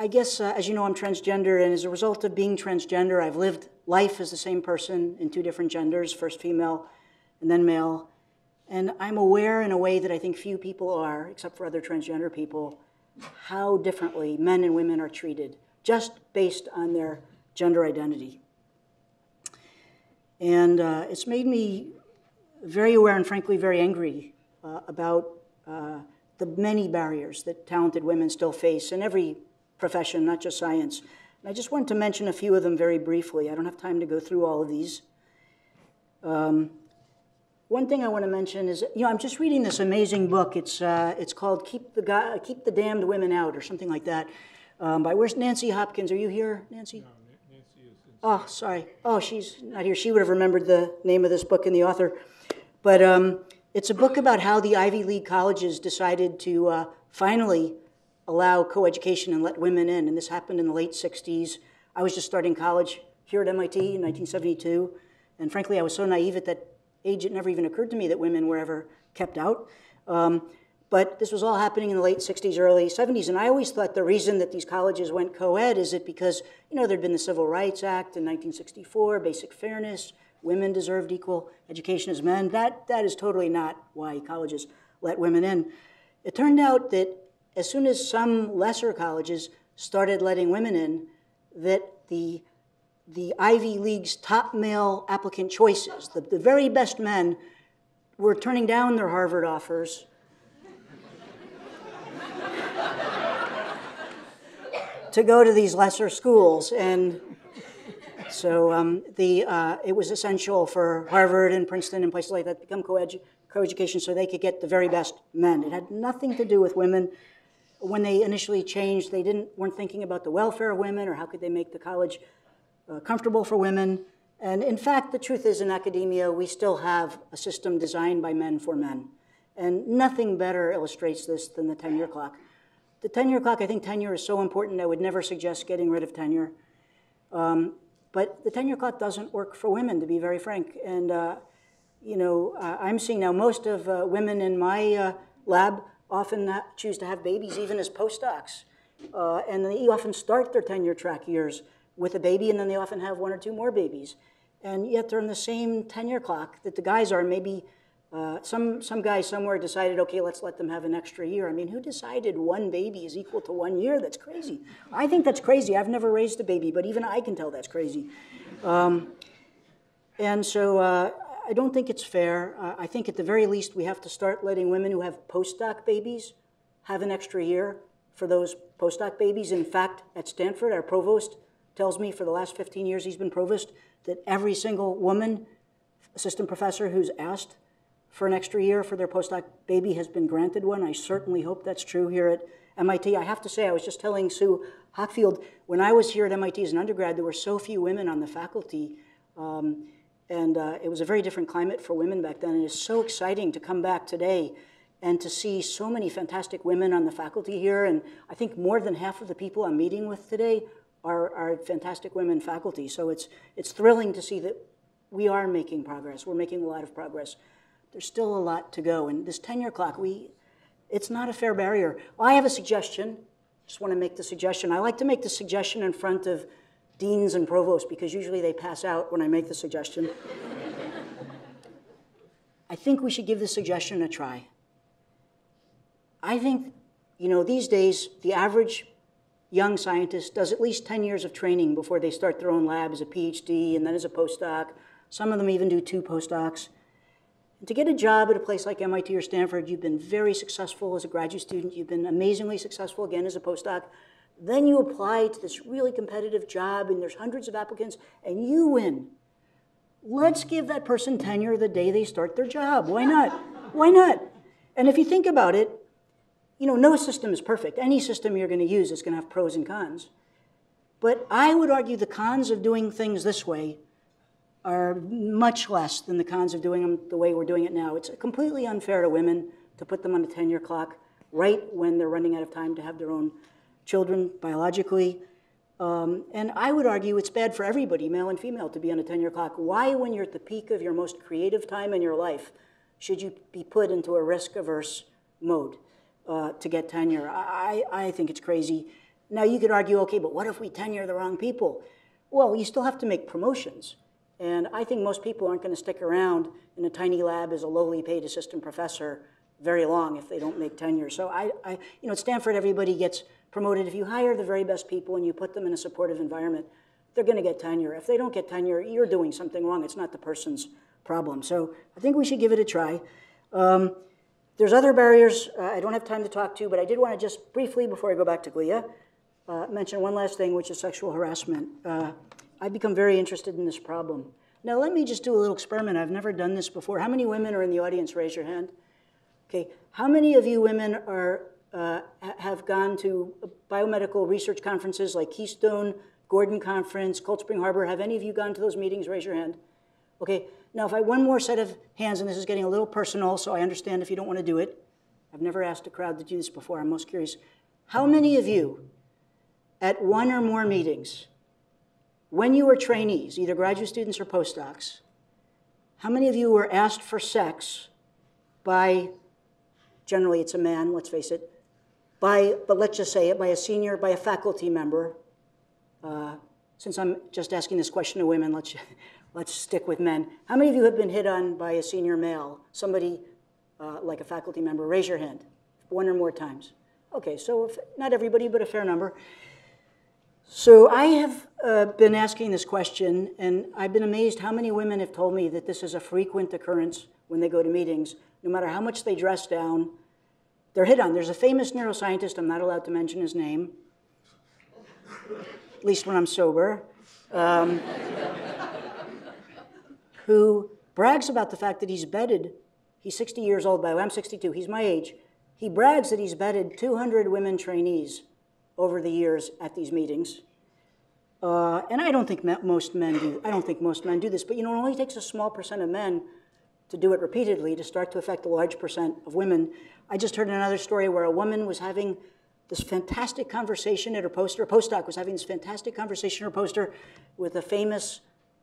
I guess, uh, as you know, I'm transgender, and as a result of being transgender, I've lived life as the same person in two different genders, first female and then male. And I'm aware in a way that I think few people are, except for other transgender people, how differently men and women are treated, just based on their gender identity. And uh, it's made me very aware and frankly very angry uh, about uh, the many barriers that talented women still face in every profession, not just science. And I just wanted to mention a few of them very briefly. I don't have time to go through all of these. Um, one thing I want to mention is, you know, I'm just reading this amazing book. It's, uh, it's called Keep the, Guy, Keep the Damned Women Out, or something like that. Um, by where's Nancy Hopkins? Are you here, Nancy? No, Nancy is. Oh, sorry. Oh, she's not here. She would have remembered the name of this book and the author. But um, it's a book about how the Ivy League colleges decided to uh, finally allow coeducation and let women in. And this happened in the late 60s. I was just starting college here at MIT in 1972. And frankly, I was so naive at that age, it never even occurred to me that women were ever kept out. Um, but this was all happening in the late 60s, early 70s. And I always thought the reason that these colleges went co ed is it because, you know, there'd been the Civil Rights Act in 1964, basic fairness, women deserved equal education as men. That, that is totally not why colleges let women in. It turned out that as soon as some lesser colleges started letting women in, that the the Ivy League's top male applicant choices, the, the very best men, were turning down their Harvard offers. to go to these lesser schools. And so um, the, uh, it was essential for Harvard and Princeton and places like that to become co-edu- co-education so they could get the very best men. It had nothing to do with women. When they initially changed, they didn't, weren't thinking about the welfare of women or how could they make the college uh, comfortable for women. And in fact, the truth is in academia, we still have a system designed by men for men. And nothing better illustrates this than the tenure clock. The tenure clock, I think tenure is so important, I would never suggest getting rid of tenure. Um, but the tenure clock doesn't work for women, to be very frank. And, uh, you know, I'm seeing now most of uh, women in my uh, lab often choose to have babies even as postdocs. Uh, and they often start their tenure track years with a baby, and then they often have one or two more babies. And yet they're in the same tenure clock that the guys are. Maybe uh, some, some guy somewhere decided, okay, let's let them have an extra year. I mean, who decided one baby is equal to one year? That's crazy. I think that's crazy. I've never raised a baby, but even I can tell that's crazy. Um, and so uh, I don't think it's fair. Uh, I think at the very least we have to start letting women who have postdoc babies have an extra year for those postdoc babies. In fact, at Stanford, our provost tells me for the last 15 years he's been provost that every single woman, assistant professor who's asked for an extra year for their postdoc baby has been granted one. I certainly hope that's true here at MIT. I have to say, I was just telling Sue Hockfield, when I was here at MIT as an undergrad, there were so few women on the faculty. Um, and uh, it was a very different climate for women back then. And it's so exciting to come back today and to see so many fantastic women on the faculty here. And I think more than half of the people I'm meeting with today are, are fantastic women faculty. So it's, it's thrilling to see that we are making progress. We're making a lot of progress. There's still a lot to go. And this tenure clock, we, it's not a fair barrier. I have a suggestion. Just want to make the suggestion. I like to make the suggestion in front of deans and provosts because usually they pass out when I make the suggestion. I think we should give the suggestion a try. I think, you know, these days, the average young scientist does at least 10 years of training before they start their own lab as a PhD and then as a postdoc. Some of them even do two postdocs. And to get a job at a place like MIT or Stanford, you've been very successful as a graduate student, you've been amazingly successful again as a postdoc. Then you apply to this really competitive job and there's hundreds of applicants and you win. Let's give that person tenure the day they start their job. Why not? Why not? And if you think about it, you know, no system is perfect. Any system you're going to use is going to have pros and cons. But I would argue the cons of doing things this way are much less than the cons of doing them the way we're doing it now. It's completely unfair to women to put them on a tenure clock right when they're running out of time to have their own children biologically. Um, and I would argue it's bad for everybody, male and female, to be on a tenure clock. Why, when you're at the peak of your most creative time in your life, should you be put into a risk averse mode? uh, to get tenure. I, I think it's crazy. Now you could argue, okay, but what if we tenure the wrong people? Well, you still have to make promotions. And I think most people aren't going to stick around in a tiny lab as a lowly paid assistant professor very long if they don't make tenure. So I, I you know, at Stanford, everybody gets promoted. If you hire the very best people and you put them in a supportive environment, they're going to get tenure. If they don't get tenure, you're doing something wrong. It's not the person's problem. So I think we should give it a try. Um, there's other barriers uh, I don't have time to talk to, but I did want to just briefly, before I go back to GLIA, uh, mention one last thing, which is sexual harassment. Uh, I've become very interested in this problem. Now, let me just do a little experiment. I've never done this before. How many women are in the audience? Raise your hand. Okay, how many of you women are, uh, have gone to biomedical research conferences like Keystone, Gordon Conference, Cold Spring Harbor? Have any of you gone to those meetings? Raise your hand. Okay, now if I one more set of hands, and this is getting a little personal, so I understand if you don't want to do it. I've never asked a crowd to do this before. I'm most curious. How many of you at one or more meetings, when you were trainees, either graduate students or postdocs, how many of you were asked for sex by, generally it's a man, let's face it, by, but let's just say it, by a senior, by a faculty member? Uh, since I'm just asking this question to women, let's, let's stick with men. How many of you have been hit on by a senior male, somebody uh, like a faculty member? Raise your hand, one or more times. Okay, so if, not everybody, but a fair number. So I have uh, been asking this question, and I've been amazed how many women have told me that this is a frequent occurrence when they go to meetings. No matter how much they dress down, they're hit on. There's a famous neuroscientist, I'm not allowed to mention his name, at least when I'm sober, um, who brags about the fact that he's bedded, he's 60 years old by the way, I'm 62, he's my age. He brags that he's bedded 200 women trainees over the years at these meetings. Uh, and I don't think most men do. I don't think most men do this, but you know, it only takes a small percent of men to do it repeatedly to start to affect a large percent of women. I just heard another story where a woman was having this fantastic conversation at her poster. A postdoc was having this fantastic conversation at her poster with a famous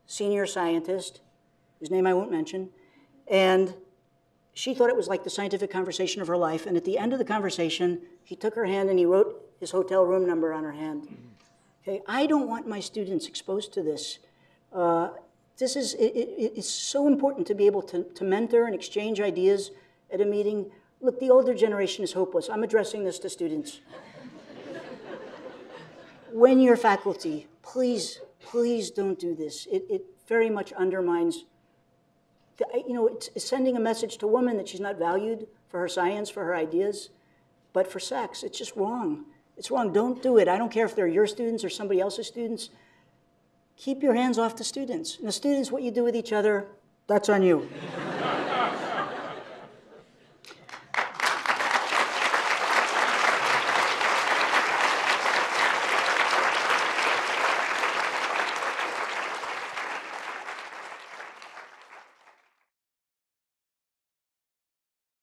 senior scientist, whose name I won't mention, and she thought it was like the scientific conversation of her life. And at the end of the conversation, he took her hand and he wrote his hotel room number on her hand. Okay, I don't want my students exposed to this. Uh, this is, it, it, it's so important to be able to, to mentor and exchange ideas at a meeting. Look, the older generation is hopeless. I'm addressing this to students. when you're faculty, please, please don't do this. It, it very much undermines, the, you know, it's, it's sending a message to women that she's not valued for her science, for her ideas, but for sex. It's just wrong. It's wrong. Don't do it. I don't care if they're your students or somebody else's students. Keep your hands off the students. And the students, what you do with each other, that's on you.